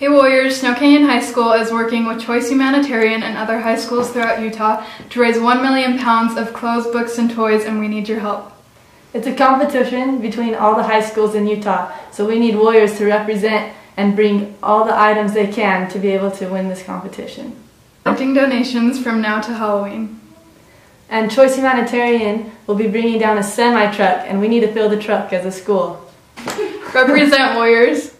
Hey Warriors, Snow Canyon High School is working with Choice Humanitarian and other high schools throughout Utah to raise 1 million pounds of clothes, books, and toys, and we need your help. It's a competition between all the high schools in Utah, so we need Warriors to represent and bring all the items they can to be able to win this competition. Collecting donations from now to Halloween. And Choice Humanitarian will be bringing down a semi truck, and we need to fill the truck as a school. Represent Warriors.